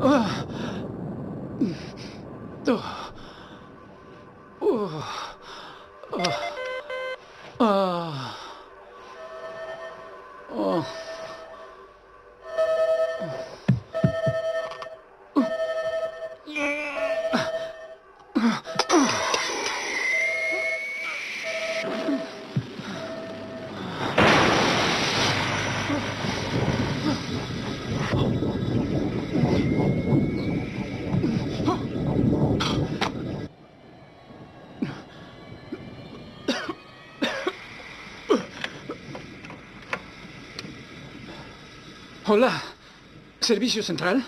어. 어. 또, 어, 아, 어, 어. Hola, Servicio Central.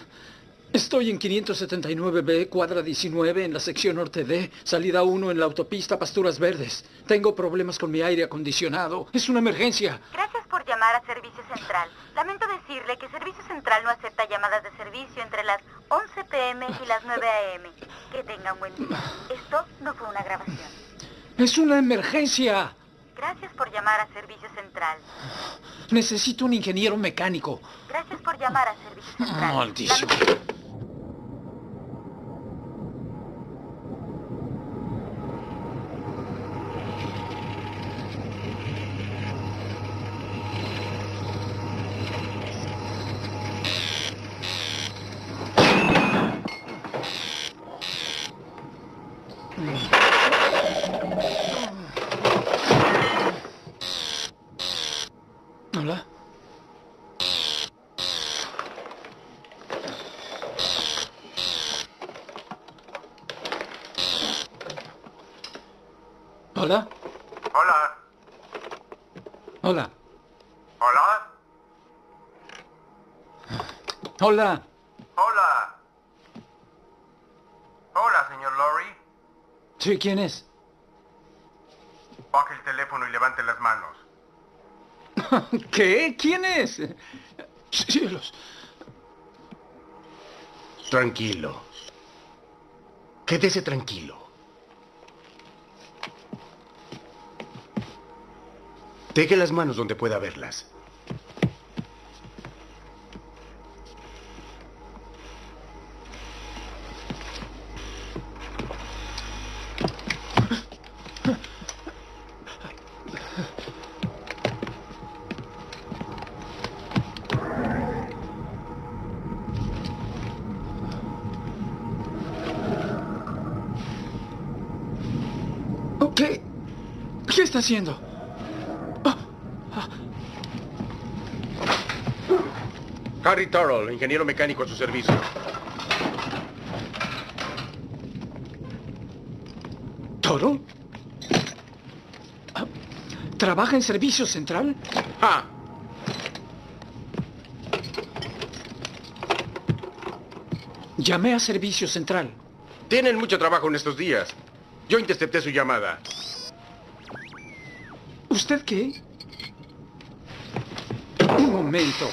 Estoy en 579B, cuadra 19, en la sección norte D, salida 1 en la autopista Pasturas Verdes. Tengo problemas con mi aire acondicionado. Es una emergencia. Gracias por llamar a Servicio Central. Lamento decirle que Servicio Central no acepta llamadas de servicio entre las 11 pm y las 9 am. Que tengan buen día. Esto no fue una grabación. Es una emergencia. Gracias por llamar a Servicio Central. Necesito un ingeniero mecánico. Gracias por llamar a Servicio Central. Maldición. Hola. Hola. Hola. Hola. Hola. Hola. Hola. Hola, señor Lorry. Sí, ¿quién es? Baje el teléfono y levante las manos. ¿Qué? ¿Quién es? Cielos. Tranquilo. Quédese tranquilo. Deje las manos donde pueda verlas. ¿Qué? ¿Qué está haciendo? Harry Turrell, ingeniero mecánico a su servicio. ¿Toro? Ah, ¿Trabaja en servicio central? ¡Ja! Llamé a servicio central. Tienen mucho trabajo en estos días. Yo intercepté su llamada. ¿Usted qué? Un momento.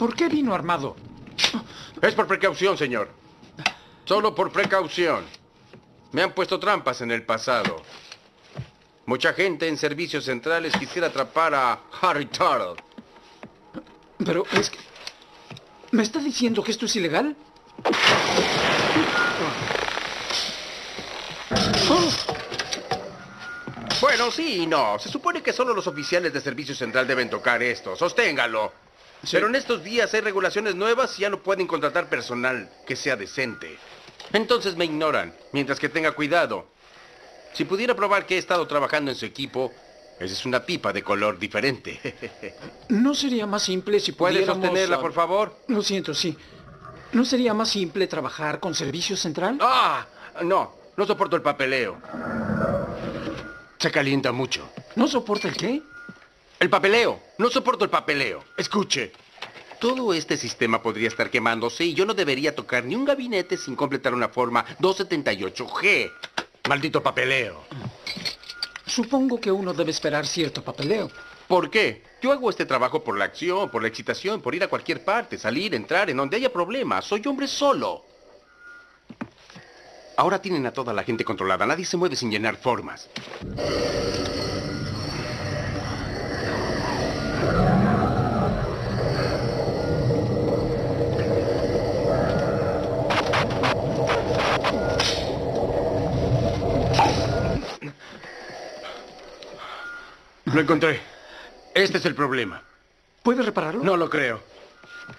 ¿Por qué vino armado? Es por precaución, señor. Solo por precaución. Me han puesto trampas en el pasado. Mucha gente en servicios centrales quisiera atrapar a Harry Turtle. Pero es que... ¿Me está diciendo que esto es ilegal? Bueno, sí y no. Se supone que solo los oficiales de servicio central deben tocar esto. Sosténgalo. Pero en estos días hay regulaciones nuevas y ya no pueden contratar personal que sea decente. Entonces me ignoran, mientras que tenga cuidado. Si pudiera probar que he estado trabajando en su equipo, esa es una pipa de color diferente. ¿No sería más simple si ¿Puede pudiéramos... sostenerla, ah, por favor? Lo siento, sí. ¿No sería más simple trabajar con servicio central? ¡Ah! No, no soporto el papeleo. Se calienta mucho. ¿No soporta el qué? El papeleo. No soporto el papeleo. Escuche. Todo este sistema podría estar quemándose y yo no debería tocar ni un gabinete sin completar una forma 278G. Maldito papeleo. Supongo que uno debe esperar cierto papeleo. ¿Por qué? Yo hago este trabajo por la acción, por la excitación, por ir a cualquier parte, salir, entrar, en donde haya problemas. Soy hombre solo. Ahora tienen a toda la gente controlada. Nadie se mueve sin llenar formas. Lo encontré. Este es el problema. ¿Puede repararlo? No lo creo.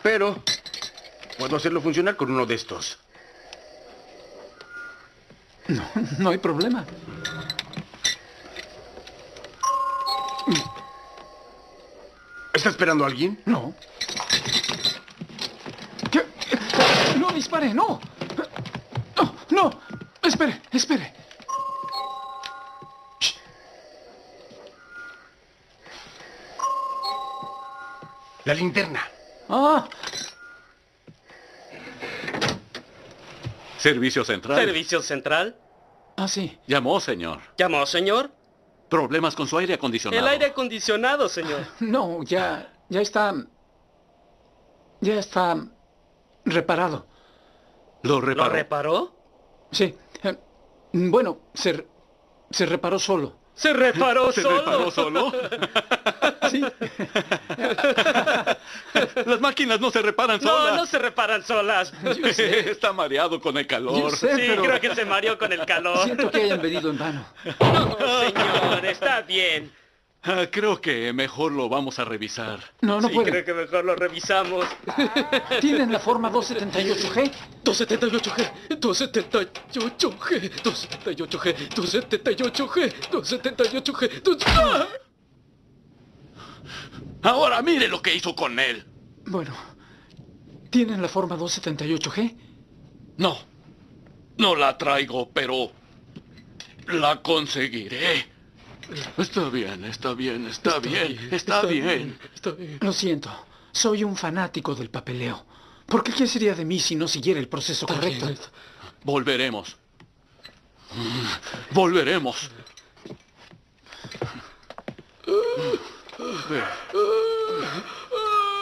Pero puedo hacerlo funcionar con uno de estos. No, no hay problema. ¿Está esperando a alguien? No. ¿Qué? No dispare, no. No, no. Espere, espere. La linterna. Ah, Servicio central. Servicio central. ah, sí. Llamó, señor. ¿Llamó, señor? Problemas con su aire acondicionado. El aire acondicionado, señor. No, ya, ya está. Ya está reparado. ¿Lo ¿Lo reparó? reparó? Sí. Eh, Bueno, se, se reparó solo. Se reparó ¿Se solo. reparó solo? Sí. Las máquinas no se reparan No, solas. no se reparan solas. Está mareado con el calor. Yo sé, Sí, pero creo que se mareó con el calor. siento que hayan venido en vano. No, señor, está bien. Ah, creo que mejor lo vamos a revisar. No, no sí, puede. creo que mejor lo revisamos. ¿Tienen la forma 278G? 278G, 278G, 278G, 278G, 278G, 278G. ¡Ah! Ahora mire lo que hizo con él. Bueno, ¿tienen la forma 278G? No, no la traigo, pero la conseguiré. Está bien, está bien, está, bien, está, bien. Está bien. Lo siento, soy un fanático del papeleo. ¿Por qué qué sería de mí si no siguiera el proceso correcto? Volveremos. Volveremos.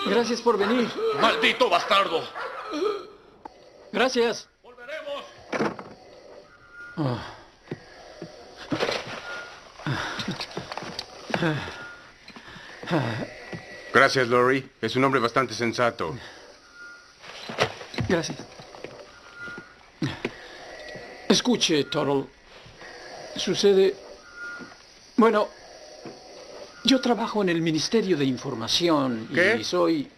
Gracias por venir. ¡Maldito bastardo! Gracias. ¡Volveremos! Gracias, Lori. Es un hombre bastante sensato. Gracias. Escuche, Torol. Sucede... Bueno, yo trabajo en el Ministerio de Información ¿Qué? y soy...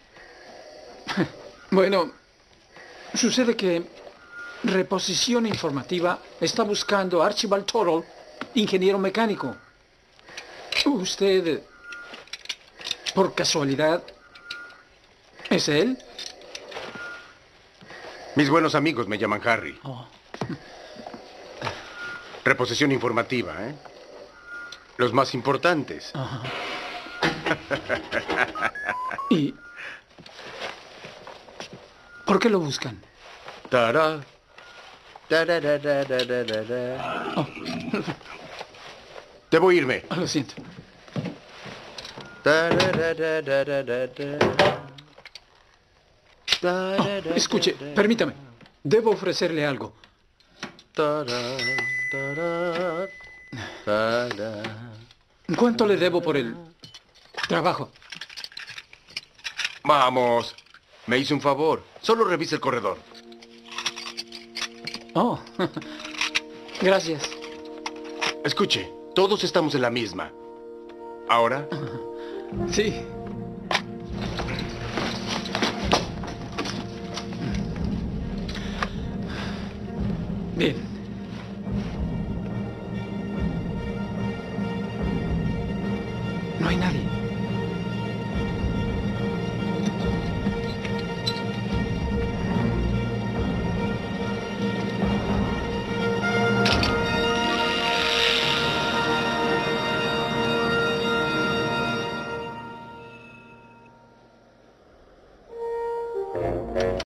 Bueno, sucede que Reposición Informativa está buscando a Archibald Torol, ingeniero mecánico. ¿Usted, por casualidad, es él? Mis buenos amigos me llaman Harry. Oh. Reposición informativa, ¿eh? Los más importantes. ¿Y por qué lo buscan? Tará. Oh, Debo irme. lo siento. Oh, escuche, permítame. Debo ofrecerle algo. ¿Cuánto le debo por el trabajo? Vamos. Me hizo un favor. Solo revise el corredor. Oh, gracias. Escuche, todos estamos en la misma. Ahora, Sí. Bien.